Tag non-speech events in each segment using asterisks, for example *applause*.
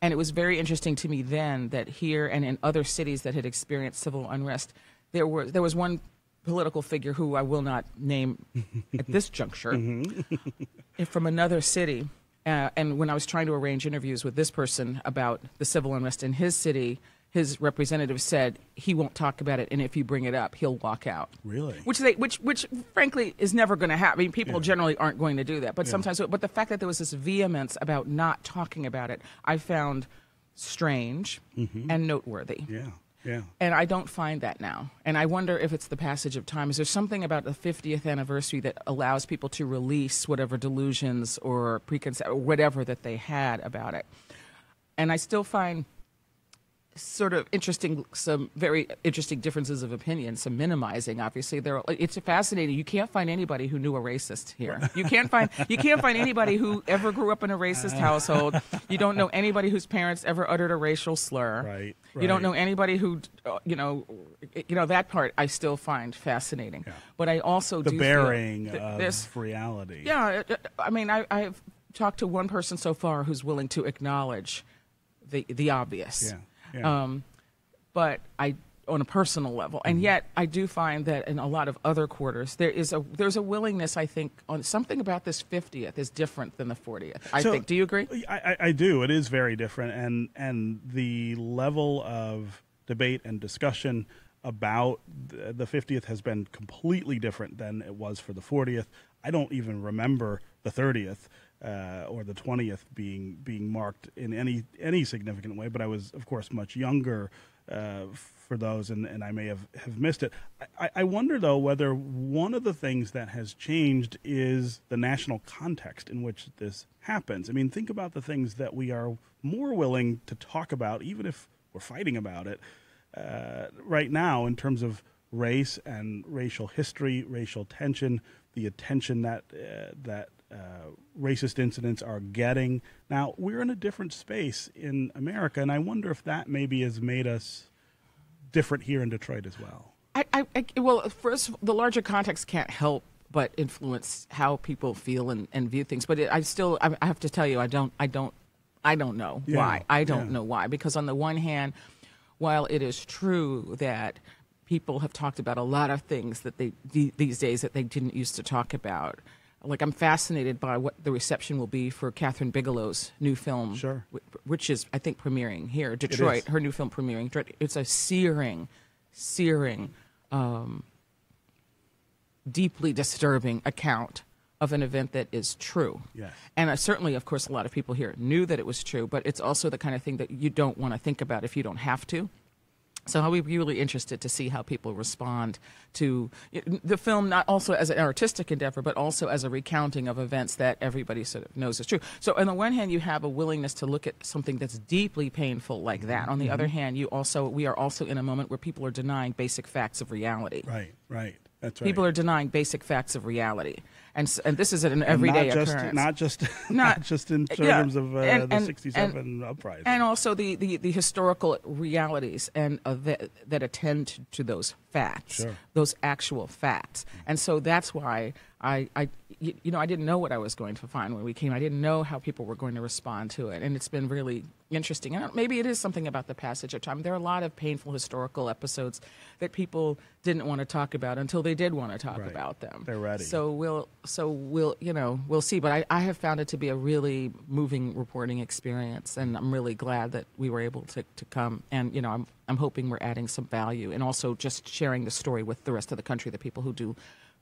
And it was very interesting to me then that here and in other cities that had experienced civil unrest, there were there was one political figure who I will not name at this juncture from another city. Uh, and when I was trying to arrange interviews with this person about the civil unrest in his city, his representative said he won't talk about it, and if you bring it up, he'll walk out. Really? Which they, which, which, frankly, is never going to happen. I mean, people Yeah. generally aren't going to do that, but sometimes. But the fact that there was this vehemence about not talking about it, I found strange mm-hmm. and noteworthy. Yeah, yeah. And I don't find that now. And I wonder if it's the passage of time. Is there something about the 50th anniversary that allows people to release whatever delusions or preconcept or whatever that they had about it? And I still find sort of interesting some very interesting differences of opinion some minimizing obviously. There it's fascinating. You can't find anybody who knew a racist here. You can't find you can't find anybody who ever grew up in a racist household. You don't know anybody whose parents ever uttered a racial slur. Right, you don't know anybody who uh, you know you know that part i still find fascinating. Yeah. but i also The do bearing feel of this reality. yeah, uh, I mean, I, I've talked to one person so far who's willing to acknowledge the the obvious. Yeah, yeah. Um, but I, on a personal level, and yet I do find that in a lot of other quarters there is a there's a willingness. I think on something about this 50th is different than the 40th. I So- think. Do you agree? I, I, do. It is very different, and and the level of debate and discussion about the the 50th has been completely different than it was for the 40th. I don't even remember the 30th uh, or the 20th being being marked in any any significant way. But I was, of course, much younger uh, for those, and, and I may have, have missed it. I- I, wonder, though, whether one of the things that has changed is the national context in which this happens. I mean, think about the things that we are more willing to talk about, even if we're fighting about it, uh, right now in terms of race and racial history, racial tension, the attention that uh, that uh, racist incidents are getting. Now we're in a different space in America, and I wonder if that maybe has made us different here in Detroit as well. I, I, I well, first, the larger context can't help but influence how people feel and, and view things. But it, I still, I, I have to tell you, I don't, I don't, I don't know Yeah, why. I don't yeah. know why. Because on the one hand, while it is true that people have talked about a lot of things that they these days that they didn't used to talk about. Like I'm fascinated by what the reception will be for Kathryn Bigelow's new film, Sure. which is I think premiering here, Detroit. Her new film premiering. It's a searing, searing, um, deeply disturbing account of an event that is true. Yes. And uh, certainly, of course, a lot of people here knew that it was true, but it's also the kind of thing that you don't want to think about if you don't have to. So I'll be really interested to see how people respond to the film, not also as an artistic endeavor, but also as a recounting of events that everybody sort of knows is true. So on the one hand, you have a willingness to look at something that's deeply painful like that. Mm-hmm. On the mm-hmm. other hand, you also we are also in a moment where people are denying basic facts of reality. Right, right. That's right. People are denying basic facts of reality, and and this is an And everyday not just, occurrence. Not just, *laughs* not, Not- just in yeah, terms of uh, and- the 67 uprising. and also the, the, the historical realities and uh, that, that attend to, to those facts, Sure. those actual facts. And so that's why I, I, you know, I didn't know what I was going to find when we came. I didn't know how people were going to respond to it, and it's been really interesting. And uh, maybe it is something about the passage of time. There are a lot of painful historical episodes that people didn't want to talk about until they did want to talk Right. about them. They're ready. So we'll, so we'll, you know, we'll see. But I, I have found it to be a really moving reporting experience, and I'm really glad that we were able to, to come. And you know, I'm I'm hoping we're adding some value, and also just sharing the story with the rest of the country, the people who do.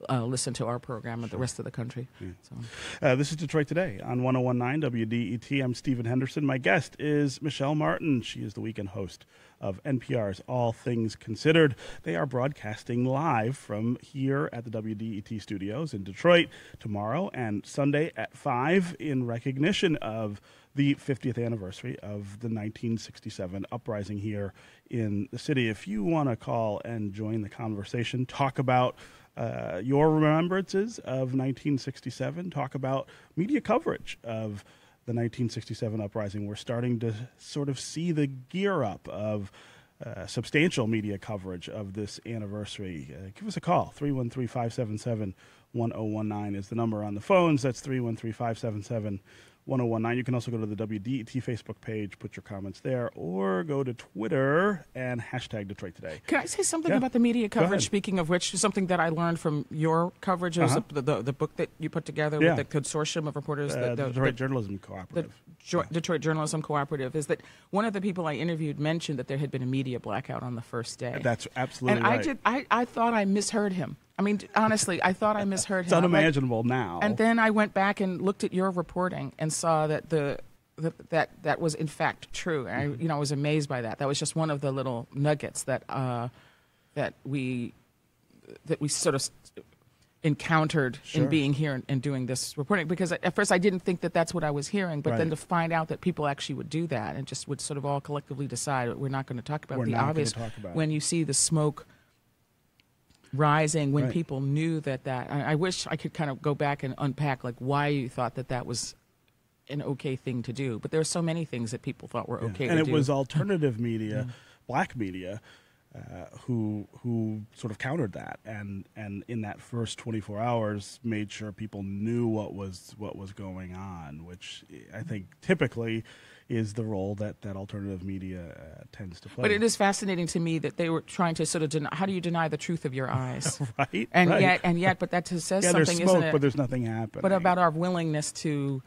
Uh, listen to our program and the rest of the country. So. Uh, this is Detroit Today on 1019 WDET. I'm Stephen Henderson. My guest is Michel Martin. She is the weekend host of NPR's All Things Considered. They are broadcasting live from here at the WDET studios in Detroit tomorrow and Sunday at 5 in recognition of the 50th anniversary of the 1967 uprising here in the city. If you want to call and join the conversation, talk about uh, your remembrances of 1967, talk about media coverage of the 1967 uprising. We're starting to sort of see the gear up of uh, substantial media coverage of this anniversary. Uh, give us a call. 313 577 1019 is the number on the phones. That's 313 577 1019. You can also go to the WDET Facebook page, put your comments there, or go to Twitter and hashtag Detroit Today. Can I say something Yeah. about the media coverage? Speaking of which, something that I learned from your coverage Uh-huh. the, the, the book that you put together Yeah. with the consortium of reporters, Uh, the, the Detroit the- Journalism Cooperative. Jo- Detroit Journalism Cooperative, is that one of the people I interviewed mentioned that there had been a media blackout on the first day. That's absolutely and right. I did. I, I thought I misheard him. I mean, honestly, I thought I misheard it's him. I'm like- unimaginable now. and then I went back and looked at your reporting and saw that the, the that that was in fact true. And I, you know, I was amazed by that. That was just one of the little nuggets that uh, that we that we sort of encountered Sure. in being here and, and doing this reporting. Because at first I didn't think that that's what I was hearing, but then to find out that people actually would do that and just would sort of all collectively decide we're not going to talk about We're the obvious about when you see the smoke rising when Right. people knew that that I, I wish I could kind of go back and unpack like why you thought that that was an okay thing to do but there are so many things that people thought were Yeah. okay and it do was alternative media, black media, uh, who who sort of countered that, and and in that first 24 hours made sure people knew what was what was going on, which I think typically is the role that that alternative media uh, tends to play. but it is fascinating to me that they were trying to sort of deny how do you deny the truth of your eyes *laughs* right, and right. yet and yet but that says *laughs* yeah, there's something smoke, isn't it but there's nothing happening. but about our willingness to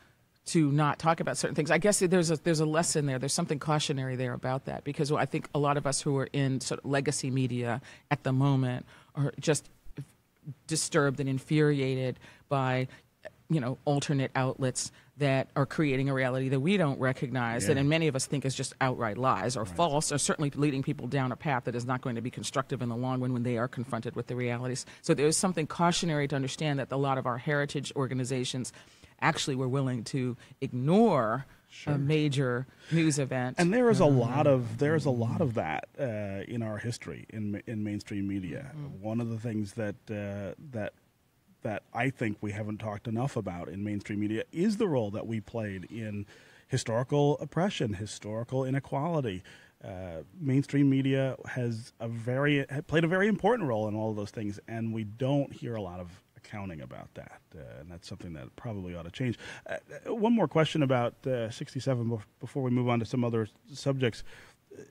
to not talk about certain things. I guess there's a there's a lesson there. There's something cautionary there about that because I think a lot of us who are in sort of legacy media at the moment are just disturbed and infuriated by you know alternate outlets that are creating a reality that we don't recognize that and many of us think is just outright lies or false or certainly leading people down a path that is not going to be constructive in the long run when they are confronted with the realities. So there's something cautionary to understand that a lot of our heritage organizations actually were willing to ignore a major news event. And there is a lot of there is a lot of that uh, in our history in in mainstream media. One of the things that uh, that that I think we haven't talked enough about in mainstream media is the role that we played in historical oppression, historical inequality. Uh, mainstream media has a very played a very important role in all of those things, and we don't hear a lot of accounting about that, uh, and that's something that probably ought to change. Uh, uh, one more question about uh, 67 before we move on to some other subjects. Uh,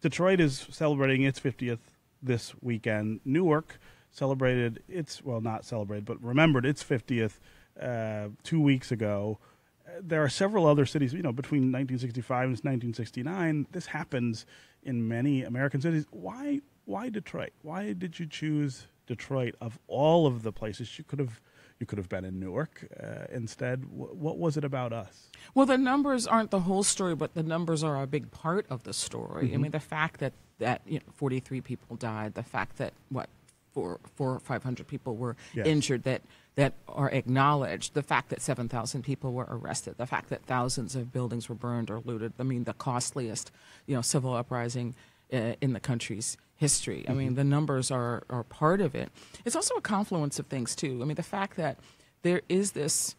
Detroit is celebrating its 50th this weekend. Newark celebrated its well, not celebrated, but remembered its 50th uh, two weeks ago. There are several other cities, you know, between 1965 and 1969. This happens in many American cities. Why? Why Detroit? Why did you choose Detroit of all of the places you could have? You could have been in Newark uh, instead. Wh- what was it about us? Well, the numbers aren't the whole story, but the numbers are a big part of the story. Mm-hmm. I mean, the fact that that you know, 43 people died, the fact that what four, four or 500 people were Yes. injured that that are acknowledged, the fact that 7,000 people were arrested, the fact that thousands of buildings were burned or looted. I mean, the costliest, you know, civil uprising uh, in the country's history. I Mm-hmm. mean, the numbers are are part of it. It's also a confluence of things too. I mean, the fact that there is this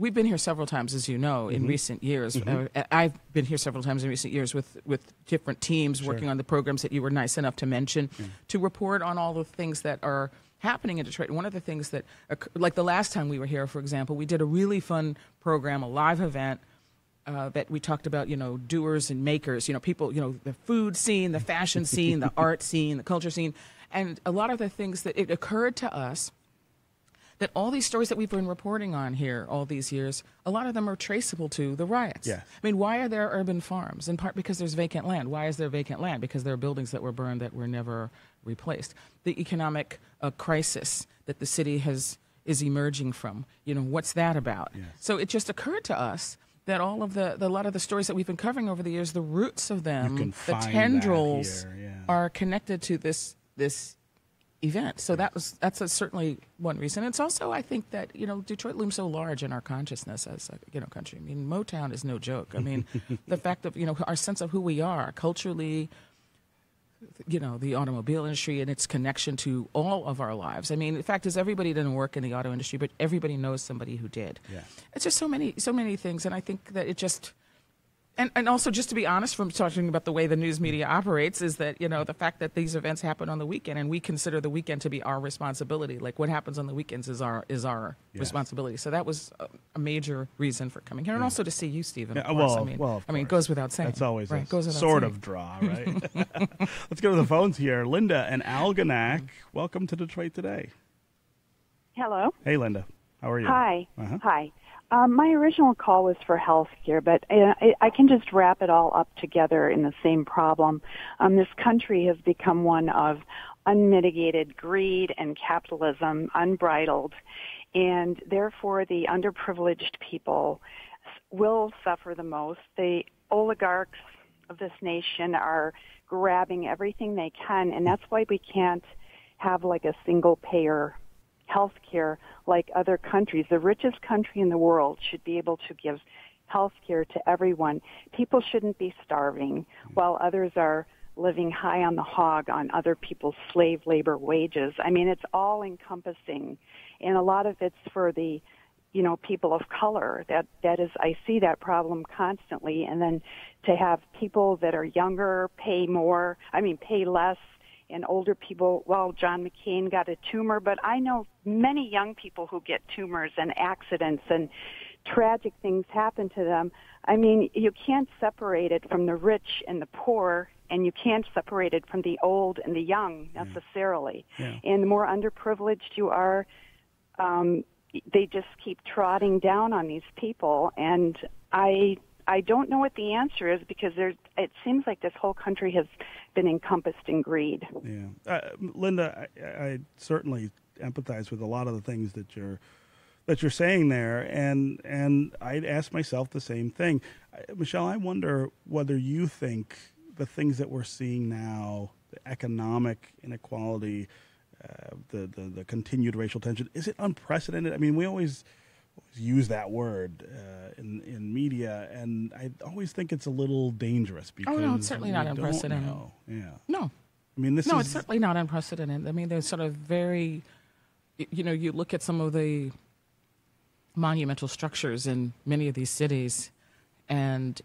We've been here several times, as you know, in recent years. Uh, I've been here several times in recent years with, with different teams working on the programs that you were nice enough to mention to report on all the things that are happening in Detroit. One of the things that, like the last time we were here, for example, we did a really fun program, a live event uh, that we talked about, you know, doers and makers, you know, people, you know, the food scene, the fashion scene, the *laughs* art scene, the culture scene. And a lot of the things that it occurred to us that all these stories that we've been reporting on here all these years, a lot of them are traceable to the riots. Yes. I mean, why are there urban farms? In part because there's vacant land. Why is there vacant land? Because there are buildings that were burned that were never replaced. The economic uh, crisis that the city has is emerging from. You know, what's that about? Yes. So it just occurred to us that all of the, the a lot of the stories that we've been covering over the years, the roots of them, the tendrils, yeah. are connected to this this event. So that was that's a, certainly one reason. It's also I think that you know Detroit looms so large in our consciousness as a you know country. I mean Motown is no joke. I mean *laughs* the fact of you know our sense of who we are culturally. You know the automobile industry and its connection to all of our lives. I mean, the fact is, everybody didn't work in the auto industry, but everybody knows somebody who did. Yeah. It's just so many, so many things, and I think that it just And, and also, just to be honest, from talking about the way the news media operates, is that you know the fact that these events happen on the weekend, and we consider the weekend to be our responsibility. Like what happens on the weekends is our is our Yes. responsibility. So that was a, a major reason for coming here, and also to see you, Stephen. Yeah, well, I mean, well, of I mean, it goes without saying. That's always right. a goes without sort saying. of draw, *laughs* right? *laughs* Let's go to the phones here. Linda and Algonac, welcome to Detroit today. Hello. Hey, Linda. How are you? Hi. Uh-huh. Hi. Um, my original call was for health care, but uh, I, I can just wrap it all up together in the same problem. Um, this country has become one of unmitigated greed and capitalism, unbridled, and therefore the underprivileged people will suffer the most. The oligarchs of this nation are grabbing everything they can, and that's why we can't have like a single payer health care like other countries. The richest country in the world should be able to give health care to everyone. People shouldn't be starving while others are living high on the hog on other people's slave labor wages. I mean, it's all encompassing. And a lot of it's for the you know people of color that that is i see that problem constantly and then to have people that are younger pay more i mean pay less and older people well john mccain got a tumor but i know many young people who get tumors and accidents and tragic things happen to them. I mean you can't separate it from the rich and the poor and you can't separate it from the old and the young necessarily. Yeah. and the more underprivileged you are um, they just keep trotting down on these people, and I I don't know what the answer is because there's it seems like this whole country has been encompassed in greed. Yeah, uh, Linda, I, I certainly empathize with a lot of the things that you're that you're saying there, and and I'd ask myself the same thing, Michel. I wonder whether you think the things that we're seeing now, the economic inequality, uh, the, the the continued racial tension, is it unprecedented? I mean, we always always use that word uh, in in media, and I always think it's a little dangerous because Oh, no, it's certainly not unprecedented. know. Yeah. No, I mean, this no, is it's certainly not unprecedented. I mean, there's sort of very, you know, you look at some of the monumental structures in many of these cities, and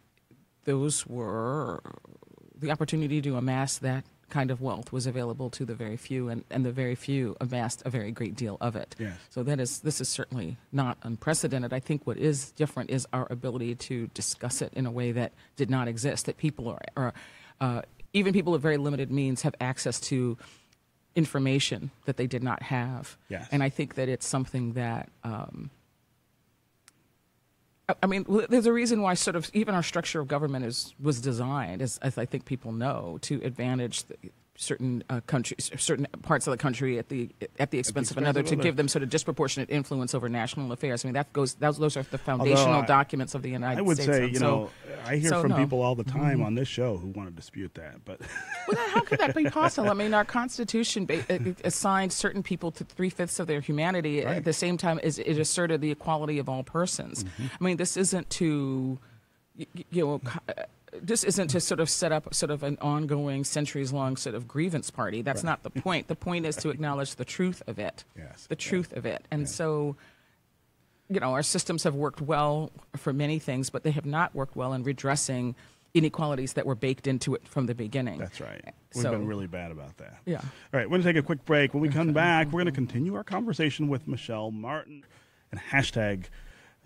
those were the opportunity to amass that kind of wealth was available to the very few, and, and the very few amassed a very great deal of it. Yes. So that is this is certainly not unprecedented. I think what is different is our ability to discuss it in a way that did not exist. That people are, are uh, even people of very limited means have access to information that they did not have. Yes. And I think that it's something that. Um, I- mean, there's a reason why sort of even our structure of government is was designed, as, as I think people know, to advantage the, certain uh, countries, certain parts of the country at the at the expense of expense another, of to give them sort of disproportionate influence over national affairs. I mean, that goes those, those are the foundational I- documents of the United States. I would States. say, and you so- know, I hear so from no. Mm-hmm. people all the time on this show who want to dispute that, but *laughs* Well, how could that be possible? I mean, our Constitution ba- it- it assigned certain people to three fifths of their humanity Right. at the same time as it asserted the equality of all persons. I mean, this isn't to, you know, uh, this isn't to sort of set up sort of an ongoing, centuries long sort of grievance party. That's not the point. The point is to acknowledge the truth of it. Yes, The truth of it. And so, you know, our systems have worked well for many things, but they have not worked well in redressing inequalities that were baked into it from the beginning. that's right. Eh, We've So- been really bad about that. Yeah. All right, we're going to take a quick break. When we come back, we're going to continue our conversation with Michel Martin and hashtag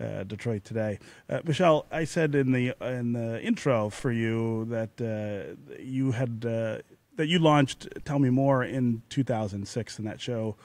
uh, Detroit Today. Uh, Michel, I said in the in the intro for you that uh, you had uh, that you launched Tell Me More in 2006, and that show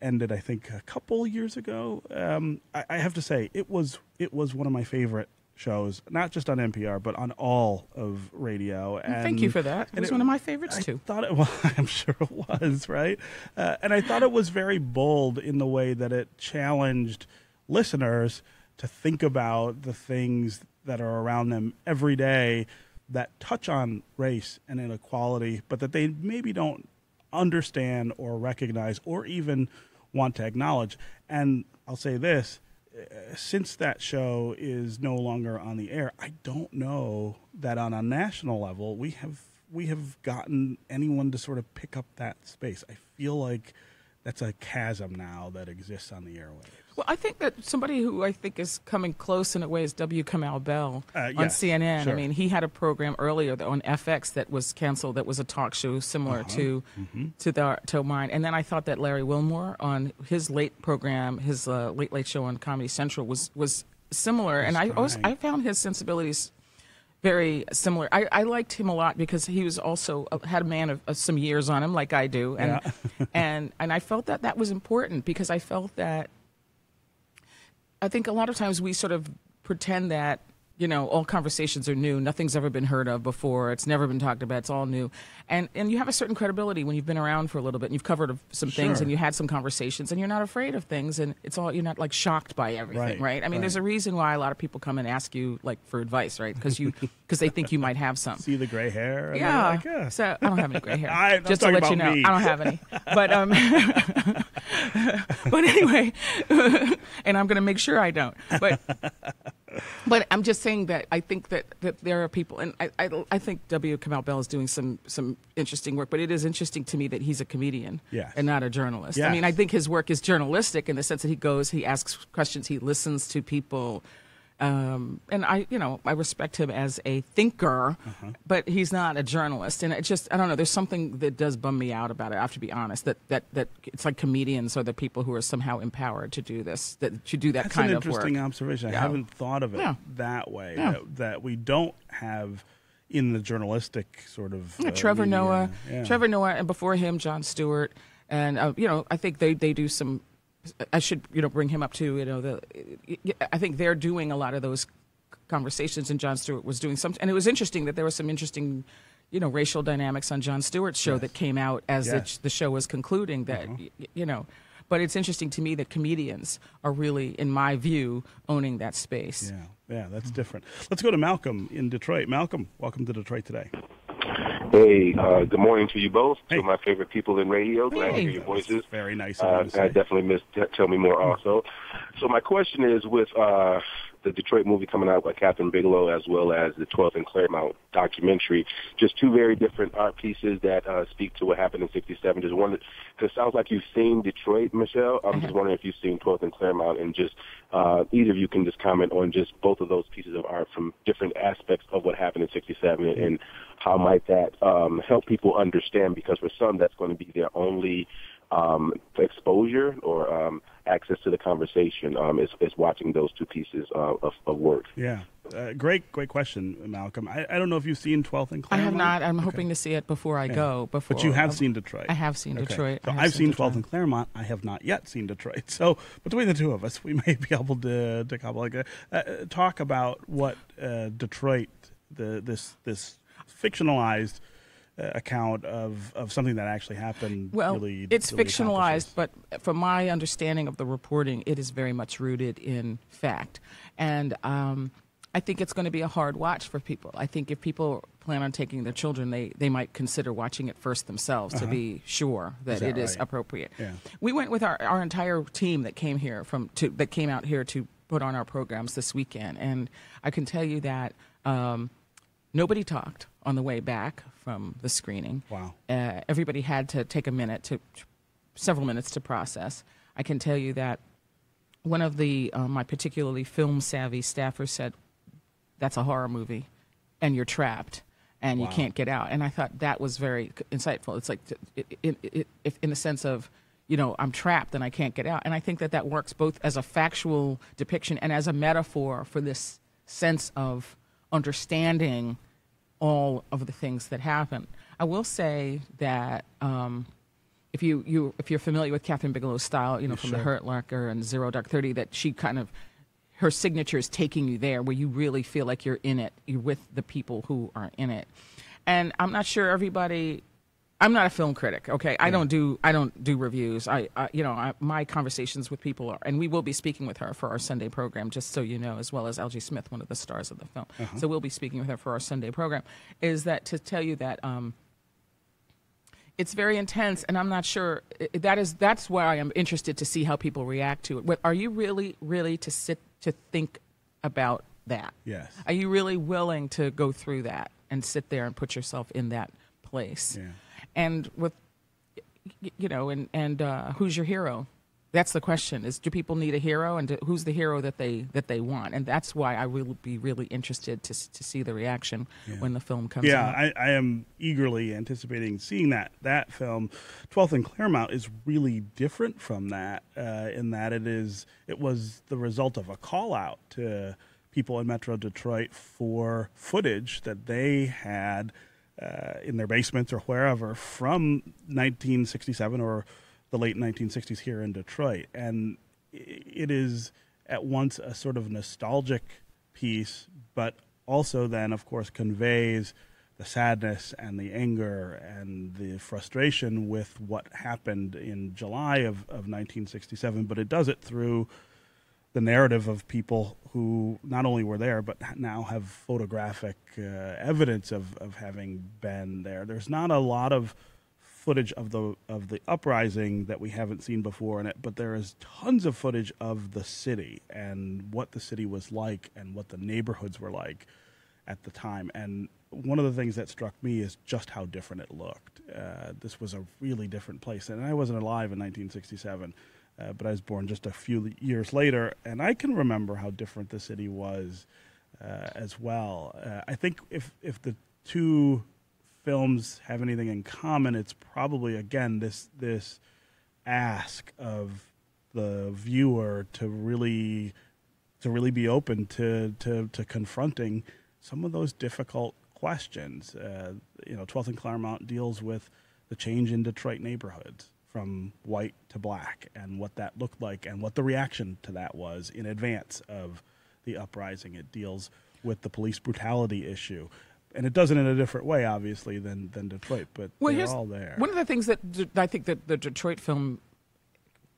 ended, I think, a couple years ago. Um, I, I have to say, it was it was one of my favorite shows, not just on NPR, but on all of radio. And Thank you for that. It was one of my favorites I too. thought it *laughs* well, I'm sure it was, right? Uh, and I thought it was very bold in the way that it challenged listeners to think about the things that are around them every day that touch on race and inequality, but that they maybe don't understand or recognize or even want to acknowledge. And I'll say this uh, since that show is no longer on the air, I don't know that on a national level we have we have gotten anyone to sort of pick up that space. I feel like that's a chasm now that exists on the airwaves. Well, I think that somebody who I think is coming close in a way is W. Kamau Bell Uh, on yes, CNN. sure. I mean, he had a program earlier on FX that was canceled. That was a talk show similar Uh-huh. to Mm-hmm. to the to mine. And then I thought that Larry Wilmore on his late program, his uh, late late show on Comedy Central was was similar. and I always. I found his sensibilities very similar. I, I liked him a lot because he was also uh, had a man of, of some years on him, like I do, and Yeah. *laughs* and and I felt that that was important because I felt that I think a lot of times we sort of pretend that you know all conversations are new nothing's ever been heard of before it's never been talked about it's all new and and you have a certain credibility when you've been around for a little bit and you've covered some things Sure. and you had some conversations and you're not afraid of things and it's all you're not like shocked by everything Right, right, i mean there's a reason why a lot of people come and ask you like for advice right because you *laughs* because they think you might have some See the gray hair? yeah. like, yeah. So I don't have any gray *laughs* hair. I- just to let you know, me. I don't have any. But um, *laughs* but anyway, and I'm going to make sure I don't. But but I'm just saying that I think that, that there are people, and I, I, I think W. Kamau Bell is doing some some interesting work. But it is interesting to me that he's a comedian Yes. and not a journalist. I mean, I think his work is journalistic in the sense that he goes, he asks questions, he listens to people. Um, and I, you know, I respect him as a thinker, Uh-huh. but he's not a journalist. And it just, I don't know. There's something that does bum me out about it. I have to be honest. That that that it's like comedians are the people who are somehow empowered to do this, that should do that That's kind of work. interesting observation. I Yeah. haven't thought of it Yeah. that way. Yeah. That, that we don't have in the journalistic sort of Yeah, uh, Trevor media. Noah. Trevor Noah, and before him, Jon Stewart, and uh, you know, I think they they do some. I should you know bring him up too. You know, the I think they're doing a lot of those conversations, and Jon Stewart was doing some. And it was interesting that there was some interesting. You know, racial dynamics on Jon Stewart's show that came out as Yes. The, the show was concluding. That mm-hmm. y- you know, but it's interesting to me that comedians are really, in my view, owning that space. Yeah, yeah, that's different. Let's go to Malcolm in Detroit. Malcolm, welcome to Detroit today. Hey, uh, good morning to you both. Hey. To my favorite people in radio. Glad Hey. to hear your voices. Very nice Uh, I definitely missed Tell Me More also. So my question is with uh, the Detroit movie coming out by Kathryn Bigelow as well as the 12th and Clairmount documentary, just two very different art pieces that uh, speak to what happened in 67. Just wondered, because it sounds like you've seen Detroit, Michel. I'm just wondering if you've seen 12th and Clairmount and just uh, either of you can just comment on just both of those pieces of art from different aspects of what happened in 67 and how might that um, help people understand because for some that's going to be their only um, exposure or um, access to the conversation um, is, is watching those two pieces uh, of, of work. Yeah, uh, great, great question, Malcolm. I, I don't know if you've seen 12th and Clairmount. I have not. I'm Okay. hoping to see it before I Yeah. go. Before But you have I- seen Detroit. I have seen Okay. Detroit. So I have I've seen 12th Detroit. and Clairmount. I have not yet seen Detroit. So between the two of us, we *laughs* may be able to to couple like, uh, uh, talk about what uh, Detroit, the this this fictionalized account of, of something that actually happened. Well, really, it's really fictionalized, but from my understanding of the reporting, it is very much rooted in fact. And um, I think it's going to be a hard watch for people. I think if people plan on taking their children, they, they might consider watching it first themselves to be sure that, Uh-huh. Is it is appropriate. Yeah. We went with our, our entire team that came here from to that came out here to put on our programs this weekend, and I can tell you that um, nobody talked on the way back from the screening. Wow. Uh, everybody had to take a minute to several minutes to process. I can tell you that one of the uh, my particularly film savvy staffers said, "That's a horror movie, and you're trapped." And you can't get out. And I thought that was very insightful. It's like, in, in, in, in the sense of, you know, I'm trapped and I can't get out. And I think that that works both as a factual depiction and as a metaphor for this sense of understanding all of the things that happen. I will say that um, if you, you if you're familiar with Kathryn Bigelow's style, you know from the Hurt Locker and Zero Dark Thirty, that she kind of her signature is taking you there where you really feel like you're in it. You're with the people who are in it, and I'm not sure everybody. I'm not a film critic. Okay, I don't do I don't do reviews. I, I you know I, my conversations with people are, and we will be speaking with her for our Sunday program, just so you know, as well as Algee Smith, one of the stars of the film. So we'll be speaking with her for our Sunday program. Is that to tell you that um, it's very intense, and I'm not sure that is that's why I am interested to see how people react to it. What, are you really, really to sit to think about that? Yes. Are you really willing to go through that and sit there and put yourself in that place? Yeah. And with you know, and and uh, who's your hero? That's the question: is do people need a hero, and do, who's the hero that they that they want? And that's why I will be really interested to to see the reaction Yeah. when the film comes Yeah, out. I, I am eagerly anticipating seeing that that film. Twelfth and Clairmount is really different from that uh, in that it is it was the result of a call out to people in Metro Detroit for footage that they had uh, in their basements or wherever from 1967 or the late 1960s here in Detroit, and it is at once a sort of nostalgic piece, but also then, of course, conveys the sadness and the anger and the frustration with what happened in July of, of 1967. But it does it through the narrative of people who not only were there, but now have photographic uh, evidence of, of having been there. There's not a lot of footage of the of the uprising that we haven't seen before in it, but there is tons of footage of the city and what the city was like and what the neighborhoods were like at the time. And one of the things that struck me is just how different it looked. Uh, this was a really different place, and I wasn't alive in 1967. Uh, but I was born just a few years later, and I can remember how different the city was uh, as well. Uh, I think if if the two films have anything in common, it's probably again this this ask of the viewer to really to really be open to to, to confronting some of those difficult questions. Uh, you know, 12th and Clairmount deals with the change in Detroit neighborhoods from white to black and what that looked like and what the reaction to that was in advance of the uprising. It deals with the police brutality issue. And it does it in a different way, obviously, than, than Detroit, but well, they're all there. one of the things that I think that the Detroit film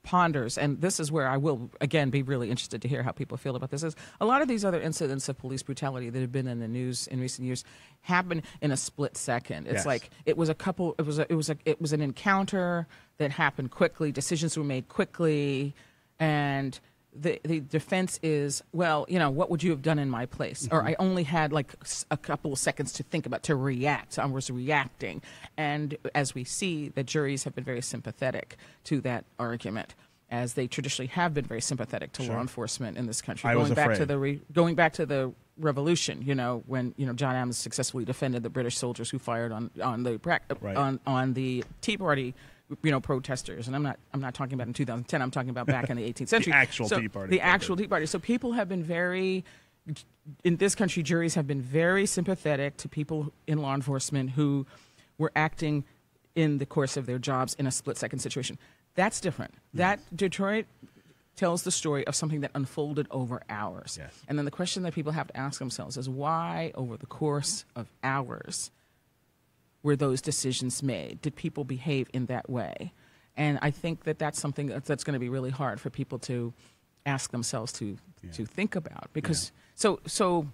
ponders, and this is where I will again be really interested to hear how people feel about this. Is a lot of these other incidents of police brutality that have been in the news in recent years happen in a split second. It's Yes. like it was a couple. It was a, it was a, it was an encounter that happened quickly. Decisions were made quickly, and the the defense is well, you know, what would you have done in my place? Or mm-hmm. I only had like a couple of seconds to think about to react. I was reacting, and as we see, the juries have been very sympathetic to that argument. As they traditionally have been very sympathetic to law enforcement in this country, I going back to the re- going back to the revolution, you know, when you know John Adams successfully defended the British soldiers who fired on on the prac- Right. on on the Tea Party, you know, protesters. And I'm not I'm not talking about in 2010. I'm talking about back in the *laughs* 18th century. the actual So, Tea Party The actual Tea Party. So people have been very in this country. Juries have been very sympathetic to people in law enforcement who were acting in the course of their jobs in a split second situation. That's different. That Detroit tells the story of something that unfolded over hours. Yes. And then the question that people have to ask themselves is why, over the course of hours, were those decisions made? Did people behave in that way? And I think that that's something that- that's going to be really hard for people to ask themselves to Yeah. to think about because so so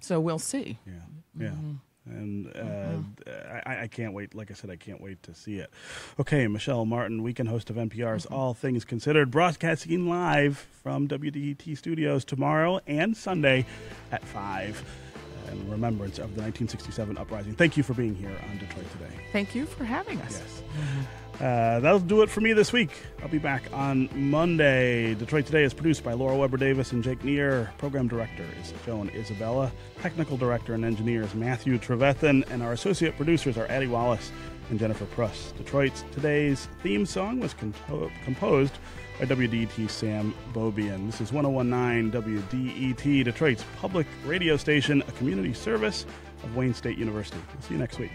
so we'll see. Yeah, yeah. Mm-hmm. And uh, I, I can't wait. Like I said, I can't wait to see it. Okay, Michel Martin, weekend host of NPR's Mm-hmm. All Things Considered, broadcasting live from WDET studios tomorrow and Sunday at 5 in remembrance of the 1967 uprising. Thank you for being here on Detroit Today. Thank you for having us. Yes. Uh, that'll do it for me this week. I'll be back on Monday. Detroit Today is produced by Laura Weber Davis and Jake Neer. Program director is Joan Isabella. Technical director and engineer is Matthew Trevethan. And our associate producers are Addie Wallace and Jennifer Pruss. Detroit's Today's theme song was compo- composed by WDET Sam Beaubien. This is 1019 WDET, Detroit's public radio station, a community service of Wayne State University. We'll see you next week.